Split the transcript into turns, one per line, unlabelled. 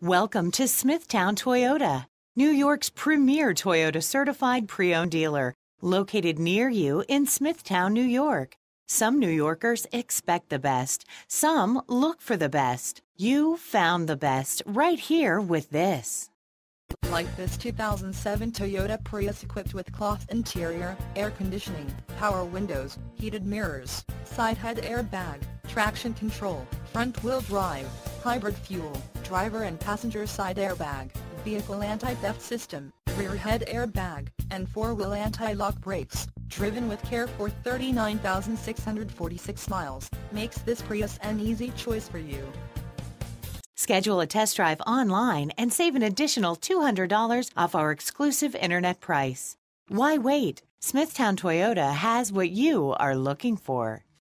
Welcome to Smithtown Toyota, New York's premier Toyota certified pre owned dealer, located near you in Smithtown, New York. Some New Yorkers expect the best, some look for the best. You found the best right here with this.
Like this 2007 Toyota Prius equipped with cloth interior, air conditioning, power windows, heated mirrors, side head airbag, traction control, front wheel drive, hybrid fuel, driver and passenger side airbag, vehicle anti-theft system, rear head airbag, and four-wheel anti-lock brakes, driven with care for 39,646 miles, makes this Prius an easy choice for you.
Schedule a test drive online and save an additional $200 off our exclusive internet price. Why wait? Smithtown Toyota has what you are looking for.